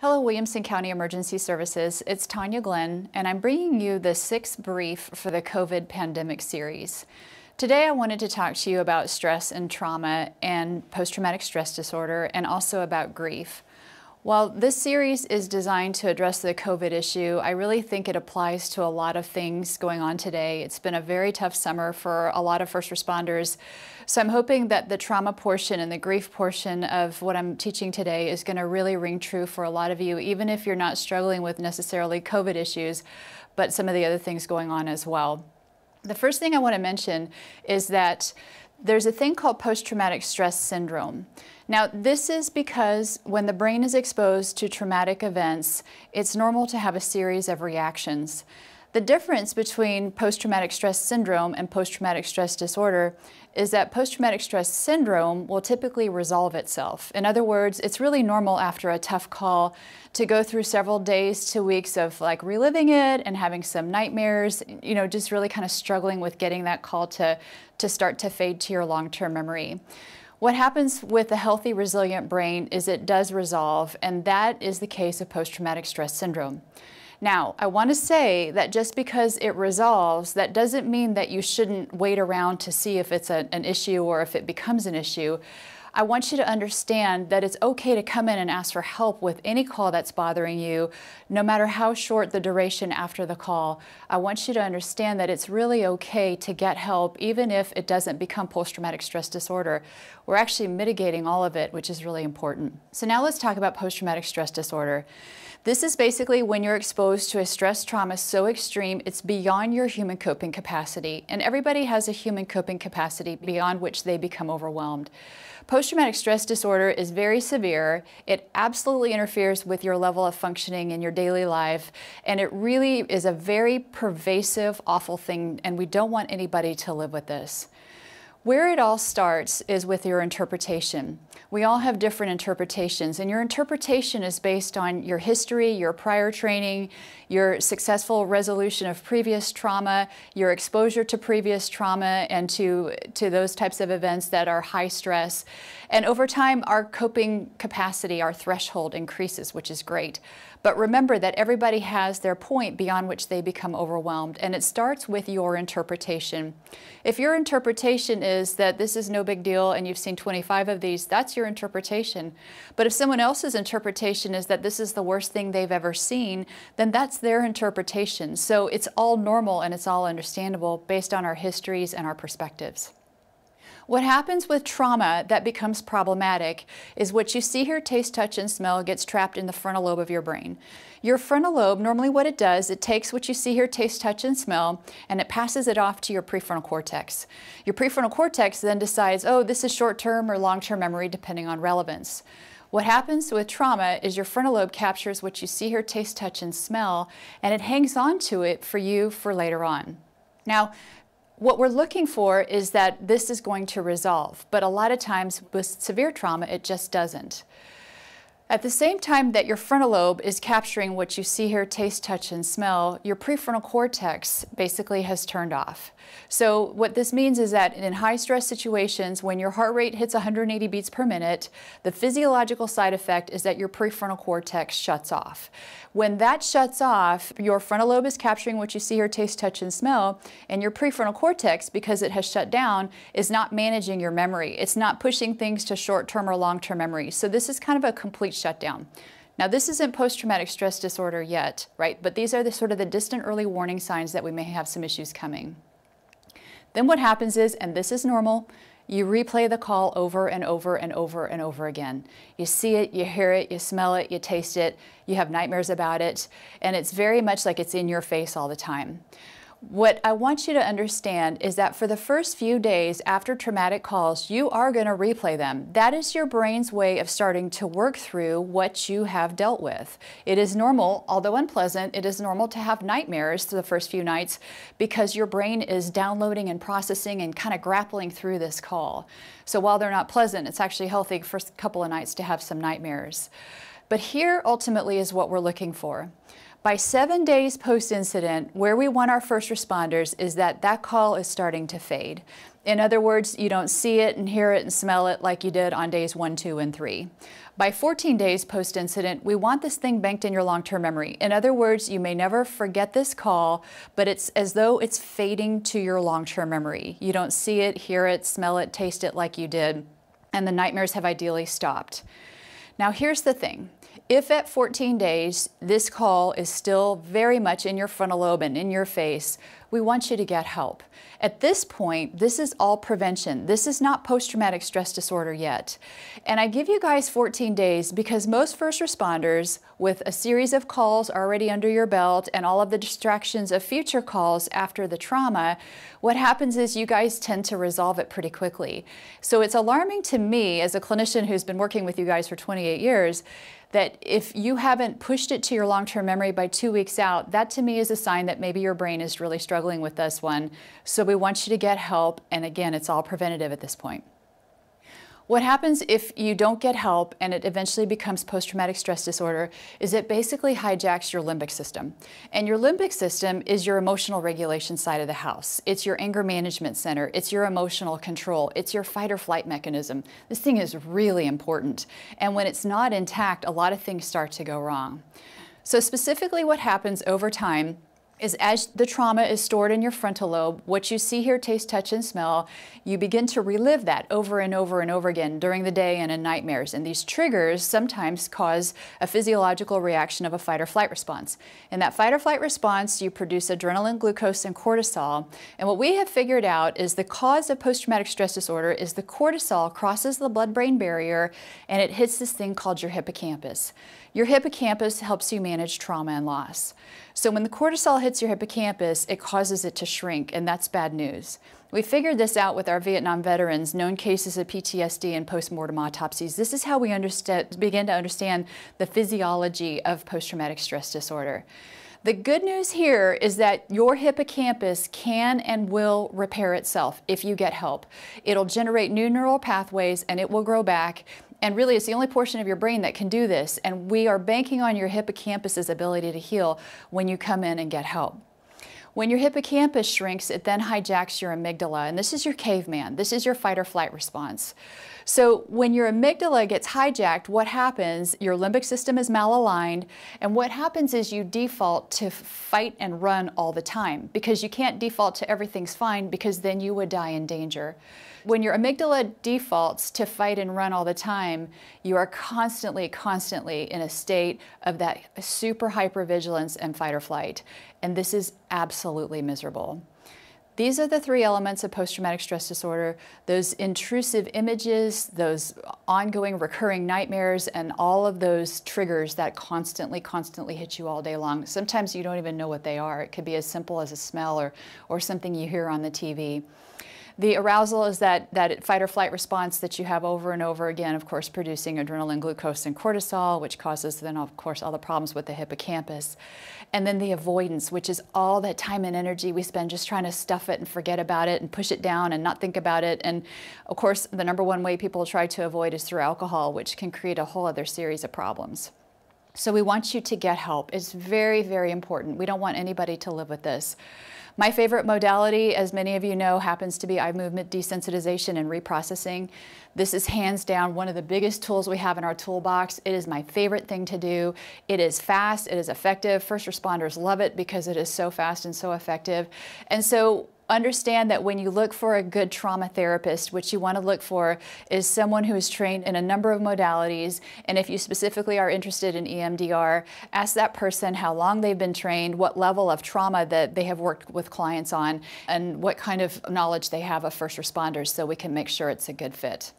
Hello, Williamson County Emergency Services. It's Tania Glenn, and I'm bringing you the sixth brief for the COVID pandemic series. Today, I wanted to talk to you about stress and trauma and post traumatic stress disorder, and also about grief. While this series is designed to address the COVID issue, I really think it applies to a lot of things going on today. It's been a very tough summer for a lot of first responders. So I'm hoping that the trauma portion and the grief portion of what I'm teaching today is going to really ring true for a lot of you, even if you're not struggling with necessarily COVID issues, but some of the other things going on as well. The first thing I want to mention is that there's a thing called post-traumatic stress syndrome. Now, this is because when the brain is exposed to traumatic events, it's normal to have a series of reactions. The difference between post-traumatic stress syndrome and post-traumatic stress disorder is that post-traumatic stress syndrome will typically resolve itself. In other words, it's really normal after a tough call to go through several days to weeks of like reliving it and having some nightmares, you know, just really kind of struggling with getting that call to, to start to fade to your long-term memory. What happens with a healthy, resilient brain is it does resolve, and that is the case of post-traumatic stress syndrome. Now, I want to say that just because it resolves, that doesn't mean that you shouldn't wait around to see if it's a, an issue or if it becomes an issue. I want you to understand that it's okay to come in and ask for help with any call that's bothering you, no matter how short the duration after the call. I want you to understand that it's really okay to get help, even if it doesn't become post-traumatic stress disorder. We're actually mitigating all of it, which is really important. So now let's talk about post-traumatic stress disorder. This is basically when you're exposed to a stress trauma so extreme it's beyond your human coping capacity. And everybody has a human coping capacity beyond which they become overwhelmed. Post-traumatic stress disorder is very severe. It absolutely interferes with your level of functioning in your daily life. And it really is a very pervasive, awful thing. And we don't want anybody to live with this. Where it all starts is with your interpretation. We all have different interpretations, and your interpretation is based on your history, your prior training, your successful resolution of previous trauma, your exposure to previous trauma and to, to those types of events that are high stress. And over time, our coping capacity, our threshold increases, which is great. But remember that everybody has their point beyond which they become overwhelmed, and it starts with your interpretation. If your interpretation is that this is no big deal and you've seen 25 of these, that's your interpretation. But if someone else's interpretation is that this is the worst thing they've ever seen, then that's their interpretation. So it's all normal and it's all understandable based on our histories and our perspectives. What happens with trauma that becomes problematic is what you see hear, taste, touch, and smell gets trapped in the frontal lobe of your brain. Your frontal lobe, normally what it does, it takes what you see hear, taste, touch, and smell, and it passes it off to your prefrontal cortex. Your prefrontal cortex then decides, oh, this is short-term or long-term memory depending on relevance. What happens with trauma is your frontal lobe captures what you see hear, taste, touch, and smell, and it hangs on to it for you for later on. Now, what we're looking for is that this is going to resolve, but a lot of times with severe trauma, it just doesn't. At the same time that your frontal lobe is capturing what you see hear, taste, touch, and smell, your prefrontal cortex basically has turned off. So what this means is that in high stress situations, when your heart rate hits 180 beats per minute, the physiological side effect is that your prefrontal cortex shuts off. When that shuts off, your frontal lobe is capturing what you see hear, taste, touch, and smell, and your prefrontal cortex, because it has shut down, is not managing your memory. It's not pushing things to short-term or long-term memory. So this is kind of a complete shutdown. Now this isn't post-traumatic stress disorder yet, right? But these are the sort of the distant early warning signs that we may have some issues coming. Then what happens is, and this is normal, you replay the call over and over and over and over again. You see it, you hear it, you smell it, you taste it, you have nightmares about it, and it's very much like it's in your face all the time. What I want you to understand is that for the first few days after traumatic calls, you are going to replay them. That is your brain's way of starting to work through what you have dealt with. It is normal, although unpleasant, it is normal to have nightmares the first few nights because your brain is downloading and processing and kind of grappling through this call. So while they're not pleasant, it's actually healthy for a couple of nights to have some nightmares. But here ultimately is what we're looking for. By seven days post-incident, where we want our first responders is that that call is starting to fade. In other words, you don't see it and hear it and smell it like you did on days one, two, and three. By 14 days post-incident, we want this thing banked in your long-term memory. In other words, you may never forget this call, but it's as though it's fading to your long-term memory. You don't see it, hear it, smell it, taste it like you did, and the nightmares have ideally stopped. Now here's the thing. If at 14 days this call is still very much in your frontal lobe and in your face, we want you to get help. At this point, this is all prevention. This is not post-traumatic stress disorder yet. And I give you guys 14 days because most first responders with a series of calls already under your belt and all of the distractions of future calls after the trauma, what happens is you guys tend to resolve it pretty quickly. So it's alarming to me as a clinician who's been working with you guys for 28 years that if you haven't pushed it to your long-term memory by two weeks out, that to me is a sign that maybe your brain is really struggling with this one. So we want you to get help. And again, it's all preventative at this point. What happens if you don't get help and it eventually becomes post-traumatic stress disorder is it basically hijacks your limbic system. And your limbic system is your emotional regulation side of the house. It's your anger management center. It's your emotional control. It's your fight or flight mechanism. This thing is really important. And when it's not intact, a lot of things start to go wrong. So specifically what happens over time is as the trauma is stored in your frontal lobe, what you see, hear, taste, touch, and smell, you begin to relive that over and over and over again during the day and in nightmares. And these triggers sometimes cause a physiological reaction of a fight or flight response. In that fight or flight response, you produce adrenaline, glucose, and cortisol. And what we have figured out is the cause of post-traumatic stress disorder is the cortisol crosses the blood-brain barrier and it hits this thing called your hippocampus. Your hippocampus helps you manage trauma and loss. So when the cortisol hits your hippocampus, it causes it to shrink, and that's bad news. We figured this out with our Vietnam veterans, known cases of PTSD and postmortem autopsies. This is how we begin to understand the physiology of post-traumatic stress disorder. The good news here is that your hippocampus can and will repair itself if you get help. It'll generate new neural pathways and it will grow back and really, it's the only portion of your brain that can do this. And we are banking on your hippocampus's ability to heal when you come in and get help. When your hippocampus shrinks, it then hijacks your amygdala, and this is your caveman. This is your fight or flight response. So when your amygdala gets hijacked, what happens? Your limbic system is malaligned, and what happens is you default to fight and run all the time because you can't default to everything's fine because then you would die in danger. When your amygdala defaults to fight and run all the time, you are constantly, constantly in a state of that super hypervigilance and fight or flight. And this is absolutely miserable. These are the three elements of post-traumatic stress disorder, those intrusive images, those ongoing recurring nightmares, and all of those triggers that constantly, constantly hit you all day long. Sometimes you don't even know what they are. It could be as simple as a smell or, or something you hear on the TV. The arousal is that, that fight or flight response that you have over and over again, of course, producing adrenaline, glucose, and cortisol, which causes then, of course, all the problems with the hippocampus. And then the avoidance, which is all that time and energy we spend just trying to stuff it and forget about it and push it down and not think about it. And of course, the number one way people try to avoid is through alcohol, which can create a whole other series of problems. So we want you to get help. It's very, very important. We don't want anybody to live with this. My favorite modality, as many of you know, happens to be eye movement desensitization and reprocessing. This is hands down one of the biggest tools we have in our toolbox. It is my favorite thing to do. It is fast, it is effective. First responders love it because it is so fast and so effective. And so understand that when you look for a good trauma therapist, what you want to look for is someone who is trained in a number of modalities. And if you specifically are interested in EMDR, ask that person how long they've been trained, what level of trauma that they have worked with clients on, and what kind of knowledge they have of first responders so we can make sure it's a good fit.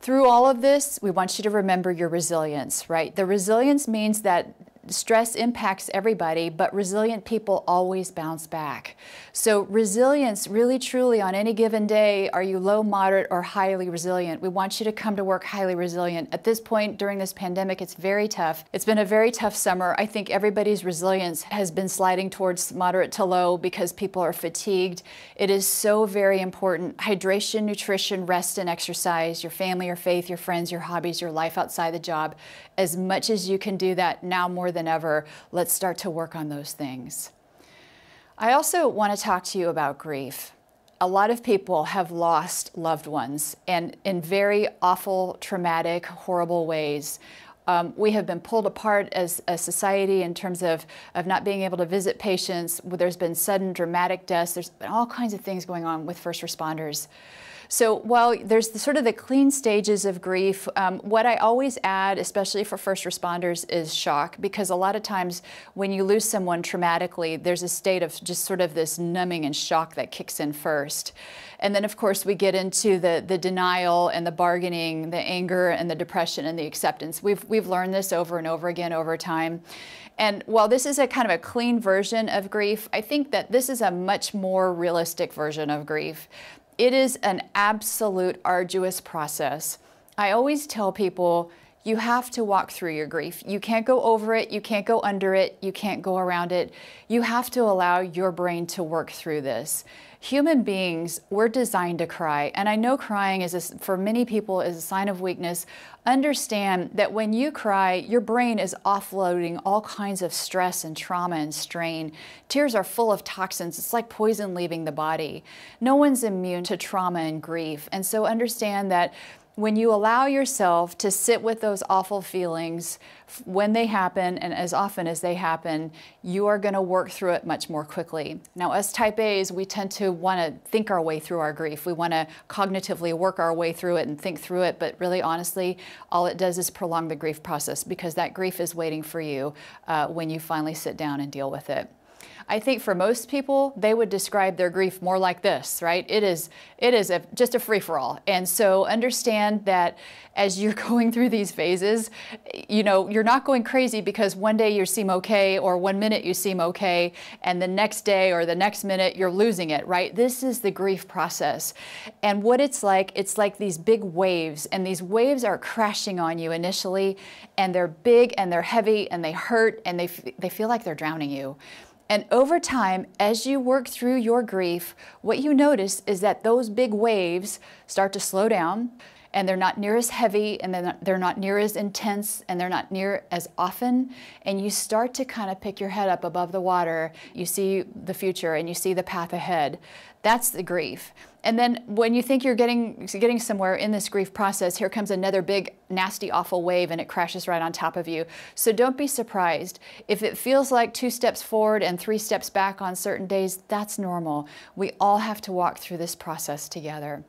Through all of this, we want you to remember your resilience, right? The resilience means that stress impacts everybody, but resilient people always bounce back. So resilience, really truly on any given day, are you low, moderate, or highly resilient? We want you to come to work highly resilient. At this point during this pandemic, it's very tough. It's been a very tough summer. I think everybody's resilience has been sliding towards moderate to low because people are fatigued. It is so very important. Hydration, nutrition, rest, and exercise, your family, your faith, your friends, your hobbies, your life outside the job. As much as you can do that now more than ever, let's start to work on those things. I also want to talk to you about grief. A lot of people have lost loved ones and in very awful, traumatic, horrible ways. Um, we have been pulled apart as a society in terms of, of not being able to visit patients. There's been sudden dramatic deaths. There's been all kinds of things going on with first responders. So while there's the, sort of the clean stages of grief, um, what I always add, especially for first responders, is shock because a lot of times when you lose someone traumatically, there's a state of just sort of this numbing and shock that kicks in first. And then of course we get into the, the denial and the bargaining, the anger and the depression and the acceptance. We've, we've learned this over and over again over time. And while this is a kind of a clean version of grief, I think that this is a much more realistic version of grief. It is an absolute arduous process. I always tell people you have to walk through your grief. You can't go over it, you can't go under it, you can't go around it. You have to allow your brain to work through this. Human beings, we're designed to cry. And I know crying is, a, for many people, is a sign of weakness. Understand that when you cry, your brain is offloading all kinds of stress and trauma and strain. Tears are full of toxins. It's like poison leaving the body. No one's immune to trauma and grief. And so understand that when you allow yourself to sit with those awful feelings when they happen and as often as they happen, you are going to work through it much more quickly. Now, as type A's, we tend to want to think our way through our grief. We want to cognitively work our way through it and think through it, but really, honestly, all it does is prolong the grief process because that grief is waiting for you uh, when you finally sit down and deal with it. I think for most people, they would describe their grief more like this, right? It is, it is a, just a free-for-all. And so understand that as you're going through these phases, you know, you're not going crazy because one day you seem okay or one minute you seem okay and the next day or the next minute you're losing it, right? This is the grief process. And what it's like, it's like these big waves and these waves are crashing on you initially and they're big and they're heavy and they hurt and they, they feel like they're drowning you. And over time, as you work through your grief, what you notice is that those big waves start to slow down and they're not near as heavy and they're not, they're not near as intense and they're not near as often. And you start to kind of pick your head up above the water. You see the future and you see the path ahead. That's the grief. And then when you think you're getting, getting somewhere in this grief process, here comes another big, nasty, awful wave and it crashes right on top of you. So don't be surprised. If it feels like two steps forward and three steps back on certain days, that's normal. We all have to walk through this process together.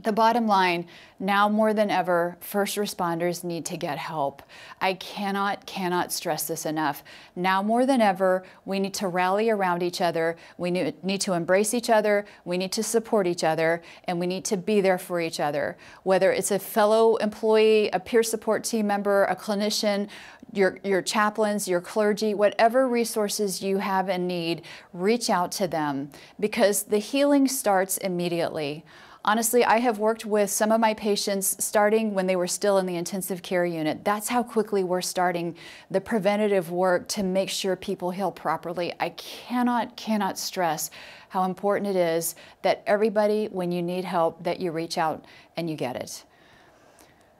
The bottom line, now more than ever, first responders need to get help. I cannot, cannot stress this enough. Now more than ever, we need to rally around each other. We need to embrace each other. We need to support each other. And we need to be there for each other. Whether it's a fellow employee, a peer support team member, a clinician, your, your chaplains, your clergy, whatever resources you have and need, reach out to them because the healing starts immediately. Honestly, I have worked with some of my patients starting when they were still in the intensive care unit. That's how quickly we're starting the preventative work to make sure people heal properly. I cannot, cannot stress how important it is that everybody, when you need help, that you reach out and you get it.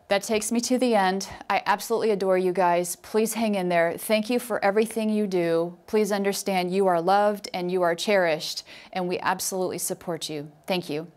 That takes me to the end. I absolutely adore you guys. Please hang in there. Thank you for everything you do. Please understand you are loved and you are cherished, and we absolutely support you. Thank you.